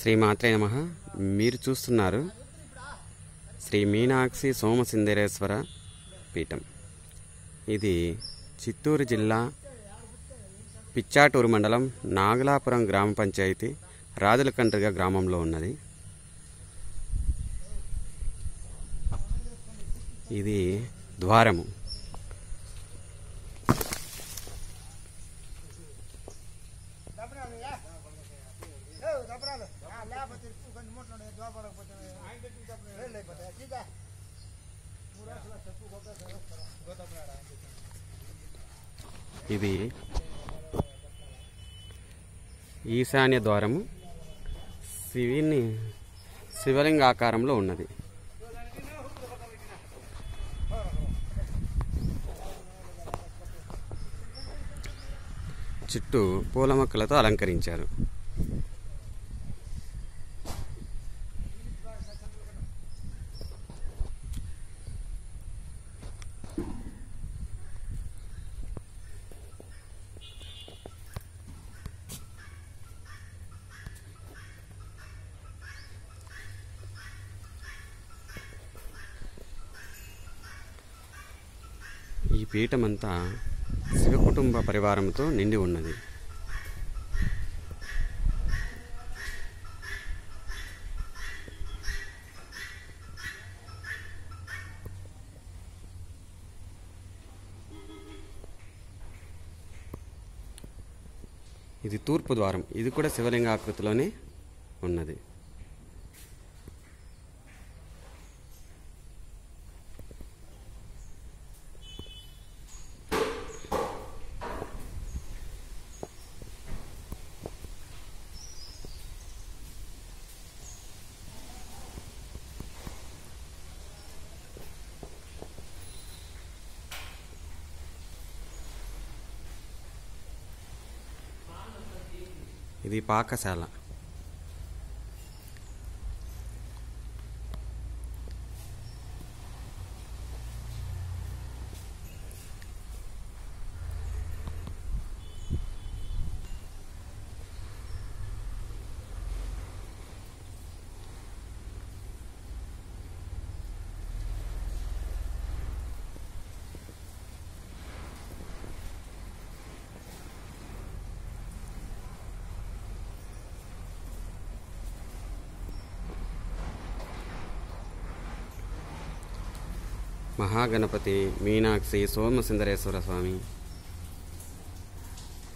శ్రీ మాత్రే నమ. మీరు చూస్తున్నారు శ్రీ మీనాక్షి సోమసుందరేశ్వర పీఠం. ఇది చిత్తూరు జిల్లా పిచ్చాటూరు మండలం నాగలాపురం గ్రామ పంచాయతీ రాజులకండ్రిగా గ్రామంలో ఉన్నది. ఇది ద్వారము. ఇది ఈశాన్య ద్వారము శివుని శివలింగ ఆకారంలో ఉన్నది. చుట్టూ పూల మొక్కలతో అలంకరించారు. ఈ పీఠమంతా శివ కుటుంబ పరివారంతో నిండి ఉన్నది. ఇది తూర్పు ద్వారం. ఇది కూడా శివలింగ ఆకృతిలోనే ఉన్నది. ఇది పాకశాల. మహాగణపతి మీనాక్షి సోమసుందరేశ్వర స్వామి.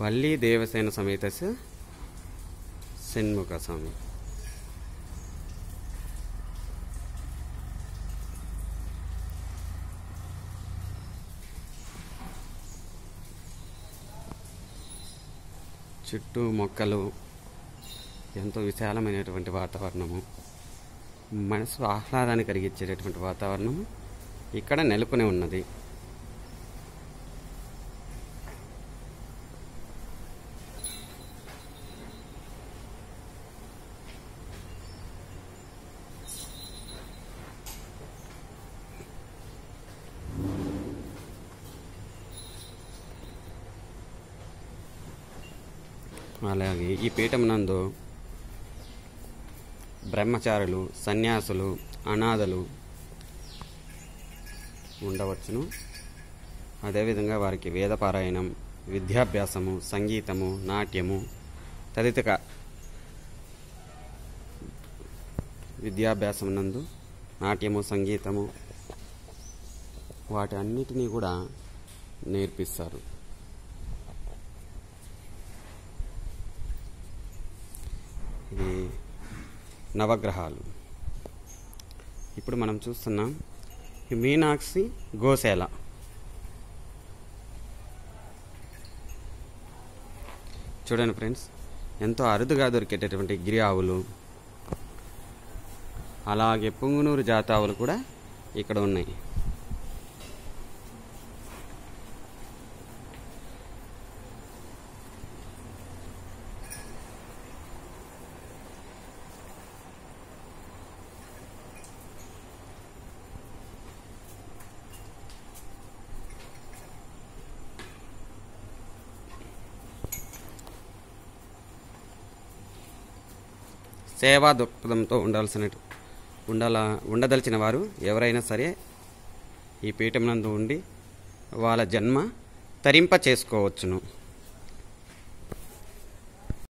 పల్లి దేవసేన సమేత షణ్ముఖ స్వామి. చుట్టూ మొక్కలు ఎంతో విశాలమైనటువంటి వాతావరణము. మనసు ఆహ్లాదాన్ని కలిగించేటటువంటి వాతావరణం ఇక్కడ నెలకొని ఉన్నది. అలాగే ఈ పీఠం నందు బ్రహ్మచారులు సన్యాసులు అనాథలు ఉండవచ్చును. అదేవిధంగా వారికి వేదపారాయణం విద్యాభ్యాసము సంగీతము నాట్యము తదితర విద్యాభ్యాసం నందు నాట్యము సంగీతము వాటి అన్నిటినీ కూడా నేర్పిస్తారు. ఇది నవగ్రహాలు. ఇప్పుడు మనం చూస్తున్నాం మీనాక్షి గోశాల చూడండి ఫ్రెండ్స్ ఎంతో అరుదుగా దొరికేటటువంటి గిరి ఆవులు. అలాగే పుంగునూరు జాతి ఆవులు కూడా ఇక్కడ ఉన్నాయి. సేవా దృక్పథంతో ఉండాల్సిన ఉండాల ఉండదలిచిన వారు ఎవరైనా సరే ఈ పీఠం నందు ఉండి వాళ్ళ జన్మ తరింప చేసుకోవచ్చును